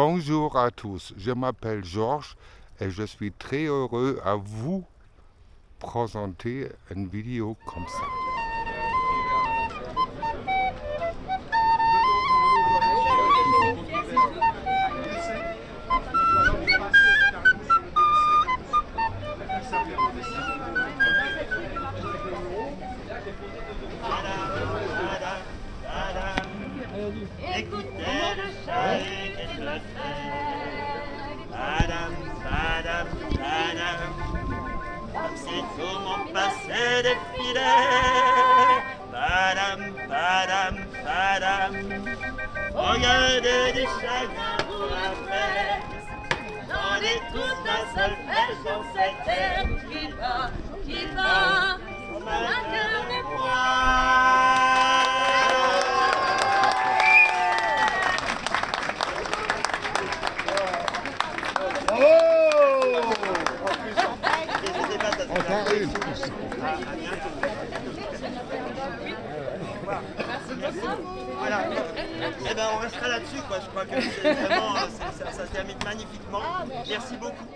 Bonjour à tous, je m'appelle Georges et je suis très heureux à vous présenter une vidéo comme ça le chahut que je fais. Madame, madame, madame, si tout mon passé défilait. Madame, madame, madame, regardez du chagrin pour la fête. J'en ai toute la seule pêche dans cette terre Voilà. Eh ben, on restera là-dessus, quoi. Je crois que vraiment, ça, ça se termine magnifiquement. Merci beaucoup.